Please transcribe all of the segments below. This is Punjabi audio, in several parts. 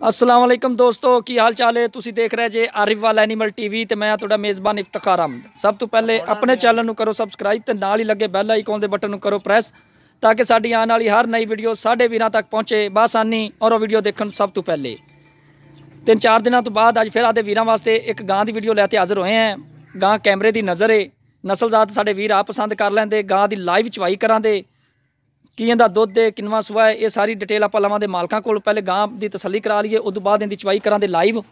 ਅਸਲਾਮ ਵਾਲੇਕਮ ਦੋਸਤੋ ਕੀ ਹਾਲ ਚਾਲ ਹੈ? ਤੁਸੀਂ ਦੇਖ ਰਹੇ ਜੇ ਆਰਿਫਵਾਲ ਐਨੀਮਲ ਟੀਵੀ ਤੇ ਮੈਂ ਤੁਹਾਡਾ ਮੇਜ਼ਬਾਨ ਇਫਤਖਾਰ ਅਹਿਮਦ। ਸਭ ਤੋਂ ਪਹਿਲੇ ਆਪਣੇ ਚੈਨਲ ਨੂੰ ਕਰੋ ਸਬਸਕ੍ਰਾਈਬ ਤੇ ਨਾਲ ਹੀ ਲੱਗੇ ਬੈਲ ਆਈਕਨ ਦੇ ਬਟਨ ਨੂੰ ਕਰੋ ਪ੍ਰੈਸ ਤਾਂ ਕਿ ਸਾਡੀ ਆਉਣ ਵਾਲੀ ਹਰ ਨਈ ਵੀਡੀਓ ਸਾਡੇ ਵੀਰਾਂ ਤੱਕ ਪਹੁੰਚੇ ਬਾਸਾਨੀ ਔਰ ਉਹ ਵੀਡੀਓ ਦੇਖਣ ਸਭ ਤੋਂ ਪਹਿਲੇ। ਤਿੰਨ ਚਾਰ ਦਿਨਾਂ ਤੋਂ ਬਾਅਦ ਅੱਜ ਫਿਰ ਆਦੇ ਵੀਰਾਂ ਵਾਸਤੇ ਇੱਕ ਗਾਂ ਦੀ ਵੀਡੀਓ ਲੈ ਕੇ ਹਾਜ਼ਰ ਹੋਏ ਆਂ ਗਾਂ ਕੈਮਰੇ ਦੀ ਨਜ਼ਰ ਏ ਨਸਲਜ਼ਾਤ ਸਾਡੇ ਵੀਰ ਆ ਪਸੰਦ ਕਰ ਲੈਂਦੇ ਗਾਂ ਦੀ ਲਾਈਵ ਚਵਾਈ ਕਰਾਂਦੇ। ਕੀ ਇਹਦਾ ਦੁੱਧ ਹੈ ਕਿੰਨਵਾ ਸੂਆ ਹੈ, ਇਹ ਸਾਰੀ ਡਿਟੇਲ ਆਪਾਂ ਲਵਾਂਦੇ ਮਾਲਕਾਂ ਕੋਲ। ਪਹਿਲੇ ਗਾਂ ਦੀ ਤਸੱਲੀ ਕਰਾ ਲਈਏ, ਉਸ ਤੋਂ ਬਾਅਦ ਇਹਦੀ ਚਵਾਈ ਕਰਾਂਦੇ ਲਾਈਵ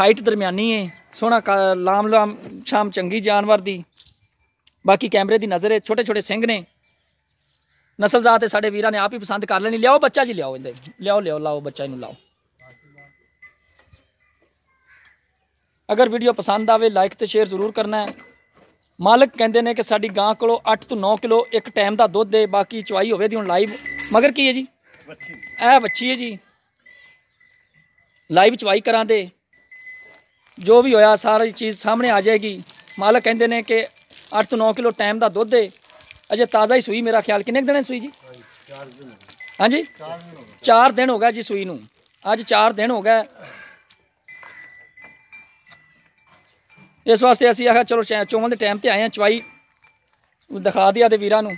ਹਾਈਟ ਦਰਮਿਆਨੀ ਹੈ ਸੋਹਣਾ ਕ- ਲਾਮ ਲਾਮ, ਸ਼ਾਮ ਚੰਗੀ ਜਾਨਵਰ ਦੀ। ਬਾਕੀ ਕੈਮਰੇ ਦੀ ਨਜ਼ਰ ਹੈ ਛੋਟੇ ਛੋਟੇ ਸਿੰਘ ਨੇ। ਨਸਲ ਨਸਲਜ਼ਾਤ ਹੈ ਸਾਡੇ ਵੀਰਾਂ ਨੇ ਆਪ ਹੀ ਪਸੰਦ ਕਰ ਲੈਣੀ। ਲਿਆਓ ਬੱਚਾ ਜੀ, ਲਿਆਓ ਇਹਦੇ। ਲਿਆਓ ਲਿਆਓ, ਲਾਓ ਬੱਚਾ ਇਹਨੂੰ, ਲਾਓ। ਅਗਰ ਵੀਡੀਓ ਪਸੰਦ ਆਵੇ ਲਾਈਕ ਤੇ ਸ਼ੇਅਰ ਜ਼ਰੂਰ ਕਰਨਾ ਹੈ। ਮਾਲਕ ਕਹਿੰਦੇ ਨੇ ਕਿ ਸਾਡੀ ਗਾਂ ਕੋਲੋਂ 8 ਤੋਂ 9 ਕਿਲੋ ਇੱਕ ਟਾਈਮ ਦਾ ਦੁੱਧ ਦੇ ਬਾਕੀ ਚਵਾਈ ਹੋਵੇ ਦੀ ਹੁਣ ਲਾਈਵ ਮਗਰ ਕੀ ਹੈ ਜੀ? ਇਹ ਬੱਚੀ ਹੈ ਜੀ। ਲਾਈਵ ਚਵਾਈ ਕਰਾਂ ਦੇ ਜੋ ਵੀ ਹੋਇਆ ਸਾਰੀ ਚੀਜ਼ ਸਾਹਮਣੇ ਆ ਜਾਏਗੀ। ਮਾਲਕ ਕਹਿੰਦੇ ਨੇ ਕਿ 8 ਤੋਂ 9 ਕਿਲੋ ਟਾਈਮ ਦਾ ਦੁੱਧ ਹੈ ਅਜੇ ਤਾਜ਼ਾ ਹੀ ਸੂਈ ਮੇਰਾ ਖਿਆਲ ਕਿੰਨੇ ਦਿਨ ਸੂਈ ਜੀ? ਹਾਂਜੀ? 4 ਦਿਨ ਹੋ ਗਿਆ ਜੀ ਸੂਈ ਨੂੰ। ਅੱਜ 4 ਦਿਨ ਹੋ ਗਏ। ਇਸ ਵਾਸਤੇ ਅਸੀਂ ਆਖਿਆ, ਚਲੋ ਚੈ- ਚੋਣ ਦੇ ਟਾਈਮ ਤੇ ਆਏ ਆ ਚਵਾਈ ਦਿਖਾ ਦਿਆ ਦੇ ਵੀਰਾਂ ਨੂੰ।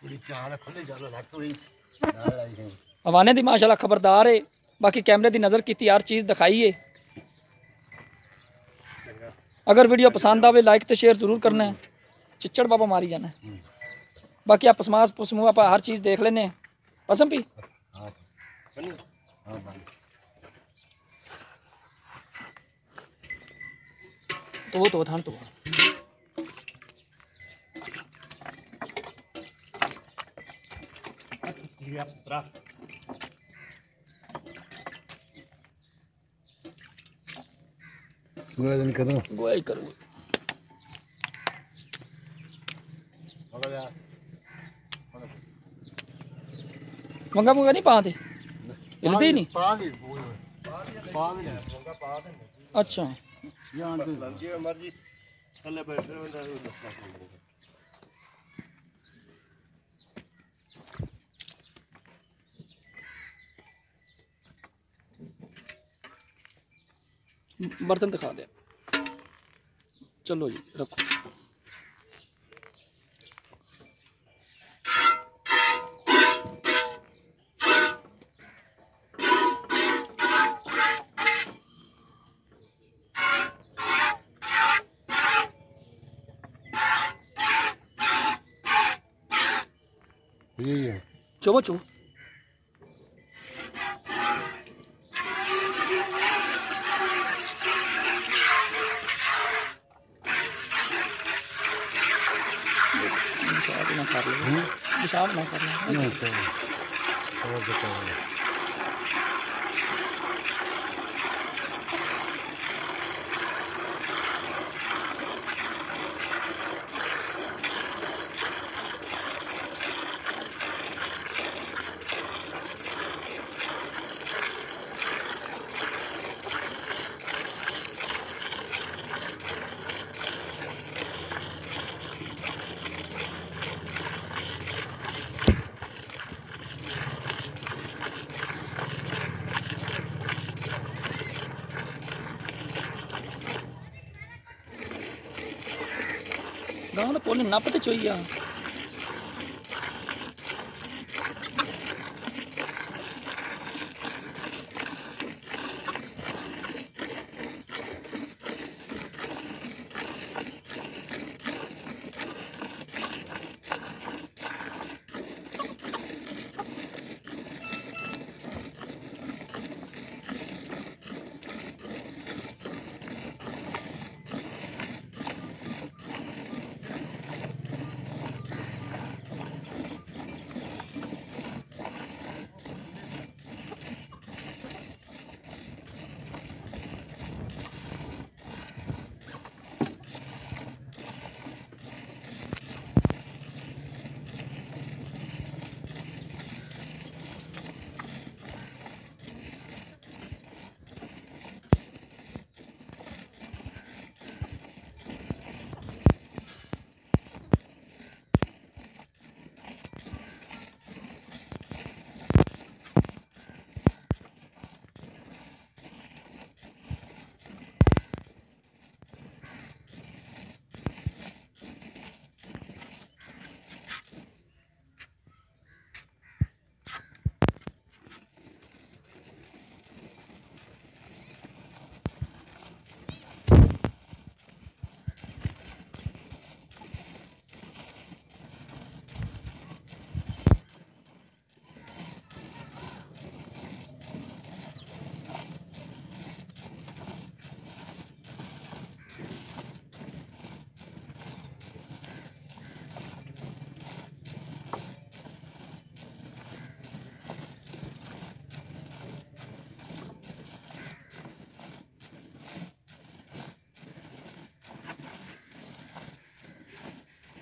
ਥੋੜੀ ਹਵਾਨੇ ਦੀ ਮਾਸ਼ਾਅੱਲਾ ਖਬਰਦਾਰ ਏ। ਬਾਕੀ ਕੈਮਰੇ ਦੀ ਨਜ਼ਰ ਕੀਤੀ, ਹਰ ਚੀਜ਼ ਦਿਖਾਈ ਏ ਅਗਰ ਵੀਡੀਓ ਪਸੰਦ ਆਵੇ ਲਾਈਕ ਤੇ ਸ਼ੇਅਰ ਜ਼ਰੂਰ ਕਰਨਾ ਹੈ। ਚਿੱਚੜ ਬਾਬਾ ਮਾਰੀ ਜਾਣਾ ਹੈ। ਬਾਕੀ ਆਪ ਸਮਾਸ ਪਸਮੂ ਆਪਾਂ ਹਰ ਚੀਜ਼ ਦੇਖ ਲੈਨੇ ਪਸੰਦ ਵੀ ਹਾਂ ਚੰਨੀ ਹਾਂ ਬੰਦ ਤੋ ਤੋ ਥਾਂ ਤੋ ਲਿਆ ਪੁੱਤਰਾ ਗੋਲਾ ਦਿਨ ਕਦੋਂ ਗੋਈ ਕਰੂ ਮਗਾ ਜਾ ਮੰਗਾ ਮੁੰਗਾ ਨਹੀਂ ਪਾਉਂਦੇ ਹਿਲਦੇ ਹੀ ਨਹੀਂ? ਪਾ ਦੇ ਬੋਲ ਪਾ ਦੇ। ਮਗਾ ਪਾ ਦੇ ਅੱਛਾ ਜਾਨ ਦੇ ਜਿਵੇਂ ਮਰਜ਼ੀ ਥੱਲੇ ਬੈਠੇ ਹੁੰਦਾ ਉਹ ਦੱਸਦਾ ਬਰਤਨ ਦਿਖਾ ਦੇ ਚਲੋ ਜੀ ਰੱਖੋ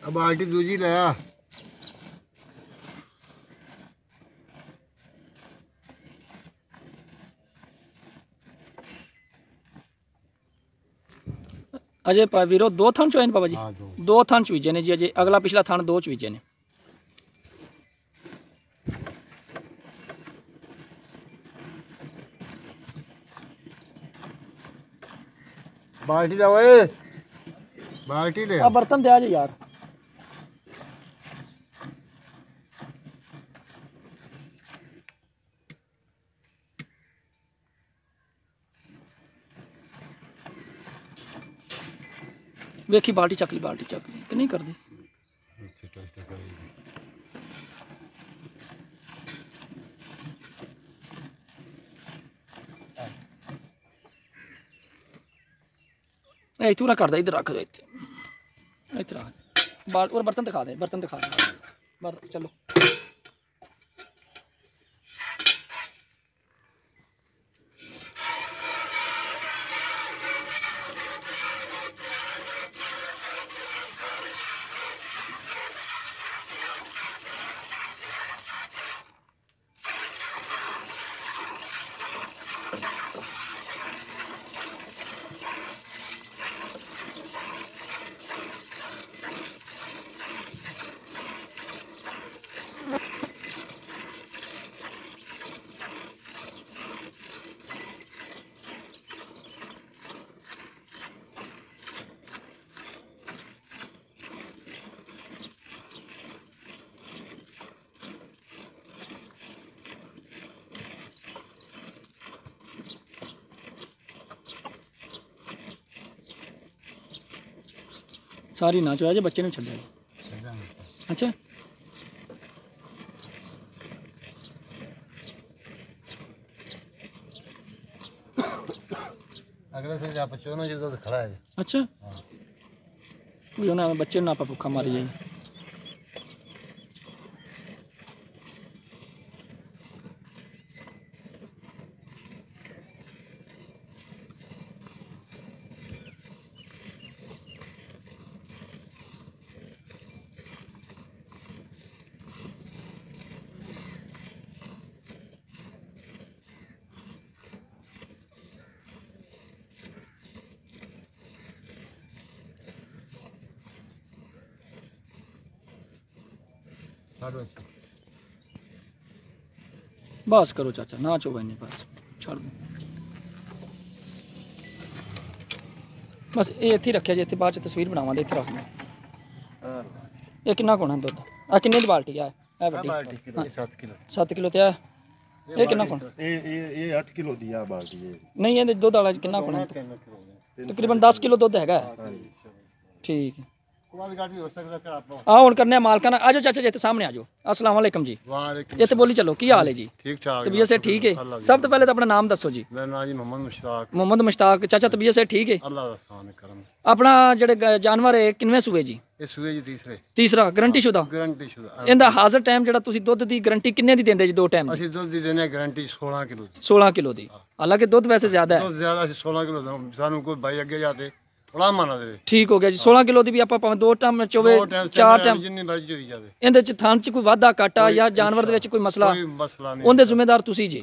ਆ ਆ ਬਾਲਟੀ ਦੂਜੀ ਲੈ ਆ। ਅਜੇ ਪਾ ਵੀਰੋ ਦੋ ਥਣ ਚੋਏ ਨੇ ਬਾਬਾ ਜੀ। ਹਾਂ ਦੋ। ਦੋ ਥਣ ਚੁਈਜੇ ਨੇ ਜੀ ਅਜੇ ਅਗਲਾ ਪਿਛਲਾ ਥਣ ਦੋ ਚੁਈਜੇ ਨੇ। ਬਾਲਟੀ ਓਏ। ਬਾਲਟੀ ਲੈ ਆ। ਬਰਤਨ ਦਿਆ ਜੀ ਯਾਰ। ਵੇਖੀ, ਬਾਲਟੀ ਚੱਕ ਲਈ, ਬਾਲਟੀ ਚੱਕ ਲਈ, ਕਿ ਨਹੀਂ ਕਰਦੀ? ਇਹ ਤੂੰ ਨਾ ਕਰਦਾ, ਇੱਧਰ ਰੱਖ ਦੇ ਇੱਥੇ। ਇੱਥੇ ਰੱਖ ਬਾਲ ਉਹ ਬਰਤਨ ਦਿਖਾ ਦੇ, ਬਰਤਨ ਦਿਖਾ ਦੇ। ਬਰ ਚਲੋ। ਸਾਰੀ ਨਾ ਚੋਇਆ ਜੇ ਬੱਚੇ ਨੂੰ ਛੱਡਿਆ ਜੀ। ਅੱਛਾ। ਅਗਲੇ ਸੇ ਜਾ ਨਾ ਜਦੋਂ ਖੜਾ ਹੈ। ਅੱਛਾ। ਹਾਂ। ਵੀ ਉਹਨਾਂ ਨੇ ਬੱਚੇ ਨੂੰ ਨਾ ਆਪਾਂ ਭੁੱਖਾ ਮਾਰੀ ਜਾਈ ਬਸ ਕਰੋ ਚਾਚਾ ਨਾ ਚੋ ਨਹੀਂ ਬਸ ਛੱਡ ਦੋ ਬਸ ਇਹ ਇੱਥੇ ਰੱਖਿਆ ਜੇ ਇੱਥੇ ਬਾਅਦ ਚ ਤਸਵੀਰ ਬਣਾਵਾਂਗੇ ਇੱਥੇ ਰੱਖ। ਹਾਂ ਇਹ ਕਿੰਨਾ ਕੋਣਾ ਦੁੱਧ ਆ ਕਿੰਨੇ ਦੀ ਬਾਲਟੀ ਆ ਇਹ ਬਾਲਟੀ ਵੱਡੀ ਕਿਲੋ 7 ਕਿਲੋ 7 ਕਿਲੋ ਤੇ ਆ ਇਹ ਕਿੰਨਾ ਕੋਣਾ ਇਹ ਇਹ ਇਹ 8 ਕਿਲੋ ਦੀ ਆ ਬਾਲਟੀ ਇਹ ਨਹੀਂ ਇਹਦੇ ਦੁੱਧ ਵਾਲਾ ਕਿੰਨਾ ਕੋਣਾ 3 ਕਿਲੋ ਤਕਰੀਬਨ 10 ਕਿਲੋ ਦੁੱਧ ਹੈਗਾ ਠੀਕ ਹੈ ਕੁਆਲ ਗਾੜੀ ਹੋ ਸਕਦਾ ਕਿ ਆਪਾਂ ਆ ਹੁਣ ਕਰਨੇ ਮਾਲਕਾਂ ਨਾਲ। ਆਜੋ ਚਾਚਾ ਜੀ ਇੱਥੇ ਸਾਹਮਣੇ ਆਜੋ। ਅਸਲਾਮ ਵਾਲੇਕਮ ਜੀ। ਵਾਲੇਕੁਮ ਇੱਥੇ ਬੋਲੀ ਚੱਲੋ ਕੀ ਹਾਲ ਹੈ ਜੀ? ਠੀਕ ਠਾਕ ਤਬੀਅਤ ਸੇ ਠੀਕ ਹੈ? ਸਭ ਤੋਂ ਪਹਿਲੇ ਤਾਂ ਆਪਣਾ ਨਾਮ ਦੱਸੋ ਜੀ। ਮੇਰਾ ਨਾਮ ਜੀ ਮੁਹੰਮਦ ਮੁਸ਼ਤਾਕ। ਮੁਹੰਮਦ ਮੁਸ਼ਤਾਕ ਚਾਚਾ ਤਬੀਅਤ ਸੇ ਠੀਕ ਹੈ? ਅੱਲਾਹ ਦਾ ਸਾਨ ਕਰਮ। ਆਪਣਾ ਜਿਹੜੇ ਜਾਨਵਰ ਹੈ ਕਿੰਨਵੇਂ ਸੂਏ ਜੀ? ਇਹ ਸੂਏ ਜੀ ਤੀਸਰੇ। ਤੀਸਰਾ ਗਰੰਟੀ ਸ਼ੁਦਾ? ਗਾਰੰਟੀ ਸ਼ੁਦਾ। ਇਹਦਾ ਹਾਜ਼ਰ ਟਾਈਮ ਜਿਹੜਾ ਤੁਸੀਂ ਦੁੱਧ ਦੀ ਗਰੰਟੀ ਕਿੰਨੇ ਦੀ ਦਿੰਦੇ ਜੀ ਦੋ ਟਾਈਮ ਅਸੀਂ ਦੁੱਧ ਦੀ ਦਿੰਦੇ ਗਾਰੰਟੀ 16 ਕਿਲੋ ਦੀ। 16 ਕਿਲੋ ਦੀ। ਹਾਲਾਂਕਿ ਦੁੱਧ ਵੈਸੇ ਜ਼ਿਆਦਾ ਹੈ। ਦੁੱਧ ਜ਼ਿਆਦਾ ਅਸੀਂ 16 ਕਿਲੋ ਸਾਨੂੰ ਕੋਈ ਭਾਈ ਅੱਗੇ ਜਾਤੇ ਬੜਾ ਮਾਨਾ ਦੇਵੇ ਠੀਕ ਹੋ ਗਿਆ ਜੀ 16 ਕਿਲੋ ਦੀ ਵੀ ਆਪਾਂ ਭਾਵੇਂ ਦੋ ਟਾਈਮ ਚੋਵੇ ਚਾਰ ਟਾਈਮ ਜਿੰਨੀ ਮਰਜ਼ੀ ਹੋਈ ਜਾਵੇ। ਇਹਦੇ ਚ ਥਣ ਚ ਕੋਈ ਵਾਧਾ ਘਾਟਾ ਜਾਂ ਜਾਨਵਰ ਦੇ ਵਿੱਚ ਕੋਈ ਮਸਲਾ? ਕੋਈ ਮਸਲਾ ਨਹੀਂ। ਉਹਦੇ ਜ਼ਿੰਮੇਦਾਰ ਤੁਸੀਂ ਜੀ।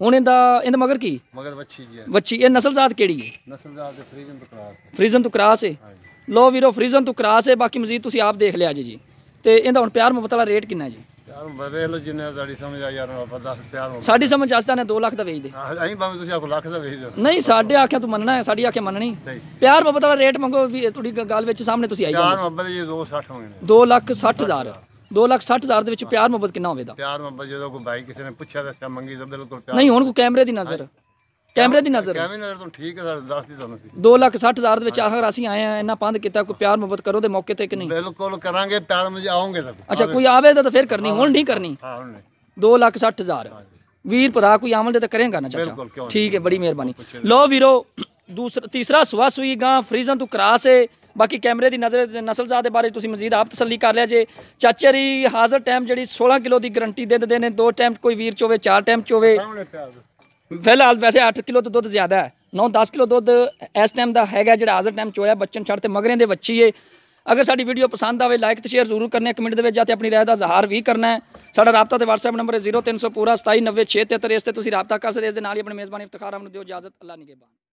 ਹੁਣ ਇਹਦਾ ਇਹਦਾ ਮਗਰ ਕੀ? ਮਗਰ ਬੱਚੀ ਜੀ ਬੱਚੀ ਇਹ ਨਸਲਜ਼ਾਤ ਕਿਹੜੀ ਹੈ? ਨਸਲ ਦਾ ਫਰੀਜਨ ਤੋਂ ਕਰਾਰ ਫਰੀਜ਼ਨ ਤੋਂ ਕਰਾਸ ਹੈ? ਲੋ ਵੀਰੋ ਫਰੀਜ਼ਨ ਤੋਂ ਕਰਾਸ ਹੈ ਬਾਕੀ ਮਜ਼ੀਦ ਤੁਸੀਂ ਆਪ ਦੇਖ ਲਿਆ ਜੀ ਜੀ। ਤੇ ਇਹਦਾ ਹੁਣ ਪਿਆਰ ਮੁਹੱਬਤ ਵਾਲਾ ਰੇਟ ਕਿੰਨਾ ਜੀ? ਯਾਰ ਵੇਖ ਲਓ ਜਿੰਨੇ ਤੁਹਾਡੀ ਸਮਝ ਆ ਯਾਰ ਆਪਾਂ 10 ਪਿਆਰ ਹੋ ਸਾਡੀ ਸਮਝ ਆਸਤਾ ਨੇ 2 ਲੱਖ ਦਾ ਵੇਚਦੇ। ਅਸੀਂ ਭਾਵੇਂ ਤੁਸੀਂ ਆਖੋ ਲੱਖ ਦਾ ਵੇਚ ਦਿਓ। ਨਹੀਂ ਸਾਡੇ ਆਖਿਆ ਤੂੰ ਮੰਨਣਾ ਹੈ ਸਾਡੀ ਆਖਿਆ ਮੰਨਣੀ। ਸਹੀ ਪਿਆਰ ਮੁਹੱਬਤ ਵਾਲਾ ਰੇਟ ਮੰਗੋ ਵੀ ਇਹ ਤੁਹਾਡੀ ਗ- ਗੱਲ ਵਿੱਚ ਸਾਹਮਣੇ ਤੁਸੀਂ ਆਈ ਪਿਆਰ ਜਾਂਦੇ ਮੁਹੱਬਤ ਜੀ 260 ਹੋਣੇ ਨੇ। 2 ਲੱਖ 60 ਹਜ਼ਾਰ। 2 ਲੱਖ 60 ਹਜ਼ਾਰ ਦੇ ਵਿੱਚ ਪਿਆਰ ਮੁਹੱਬਤ ਕਿੰਨਾ ਹੋਵੇਗਾ? ਪਿਆਰ ਮੁਹੱਬਤ ਜਦੋਂ ਕੋਈ ਭਾਈ ਕਿਸੇ ਨੇ ਪੁੱਛਿਆ ਦੱਸਿਆ ਮੰਗੀ ਤਾਂ ਬਿਲਕੁਲ ਪਿਆਰ ਨਹੀਂ ਹੁਣ ਕੋਈ ਕੈਮਰੇ ਦੀ ਨਜ਼ਰ। ਕੈਮਰੇ ਦੀ ਨਜ਼ਰ। ਕਿਵੇਂ ਨਜ਼ਰ ਤੋਂ ਠੀਕ ਹੈ ਸਰ ਦੱਸ ਦੀ ਤੁਹਾਨੂੰ ਸੀ 2 ਲੱਖ 60 ਹਜ਼ਾਰ ਦੇ ਵਿੱਚ ਆਖਰ ਅਸੀਂ ਆਏ ਆ ਇੰਨਾ ਪੰਦ ਕੀਤਾ ਕੋਈ ਪਿਆਰ ਮੁਹੱਬਤ ਕਰੋ ਦੇ ਮੌਕੇ ਤੇ ਕਿ ਨਹੀਂ? ਬਿਲਕੁਲ ਕਰਾਂਗੇ ਪਿਆਰ ਮੁਝ ਆਉਂਗੇ ਤਾਂ। ਅੱਛਾ ਕੋਈ ਆਵੇ ਤਾਂ ਫਿਰ ਕਰਨੀ ਹੁਣ ਨਹੀਂ ਕਰਨੀ। ਹਾਂ ਹੁਣ ਨਹੀਂ। 2 ਲੱਖ 60 ਹਜ਼ਾਰ। ਵੀਰ ਭਰਾ ਕੋਈ ਅਮਲ ਦੇ ਤਾਂ ਕਰੇਗਾ ਨਾ ਚਾਚਾ। ਠੀਕ ਹੈ ਬੜੀ ਮਿਹਰਬਾਨੀ। ਲੋ ਵੀਰੋ ਦੂਸਰਾ ਤੀਸਰਾ ਸਵਾ ਸੂਈ ਗਾਂ ਫਰੀਜ਼ਨ ਤੋਂ ਕਰਾਸ ਹੈ ਬਾਕੀ ਕੈਮਰੇ ਦੀ ਨਜ਼ਰ ਨਸਲਜ਼ਾਤ ਦੇ ਬਾਰੇ ਤੁਸੀਂ ਮਜ਼ੀਦ ਆਪ ਤਸੱਲੀ ਕਰ ਲਿਆ ਜੇ। ਚਾਚੇ ਦੀ ਹਾਜ਼ਰ ਟਾਈਮ ਜਿਹੜੀ 16 ਕਿਲੋ ਦੀ ਗਰੰਟੀ ਦੇ ਦਿੰਦੇ ਨੇ ਦੋ ਟਾਈਮ ਕੋਈ ਵੀਰ ਚੋਵੇ ਚਾਰ ਟਾਈਮ ਚੋਵੇ। ਫਿਲਹਾਲ ਵੈਸੇ 8 ਕਿਲੋ ਤੋਂ ਦੁੱਧ ਜ਼ਿਆਦਾ ਹੈ। 9-10 ਕਿਲੋ ਦੁੱਧ ਇਸ ਟਾਈਮ ਦਾ ਹੈਗਾ ਜਿਹੜਾ ਹਾਜ਼ਰ ਟਾਈਮ ਚੋਇਆ ਬੱਚਨ ਛੱਡ ਤੇ ਮਗਰੇ ਦੇ ਵੱਛੀ ਏ। ਅਗਰ ਸਾਡੀ ਵੀਡੀਓ ਪਸੰਦ ਆਵੇ ਲਾਈਕ ਤੇ ਸ਼ੇਅਰ ਜ਼ਰੂਰ ਕਰਨਾ ਕਮੈਂਟ ਦੇ ਵਿੱਚ ਜਾਂ ਤੇ ਆਪਣੀ ਰਾਏ ਦਾ ਇਜ਼ਹਾਰ ਵੀ ਕਰਨਾ ਹੈ। ਸਾਡਾ ਰਾਬਤਾ ਤੇ WhatsApp ਨੰਬਰ ਹੈ 0300 ਪੂਰਾ 2790 673 ਇਸ ਤੇ ਤੁਸੀਂ ਰਾਬਤਾ ਕਰ ਸਕਦੇ ਇਸ ਦੇ ਨਾਲ ਹੀ ਆਪਣੇ ਮੇਜ਼ਬਾਨ ਇਫਤਖਾਰ ਨੂੰ ਦਿਓ ਇਜਾਜ਼ਤ। ਅੱਲਾ ਨਿਗਹਿਬਾਨ।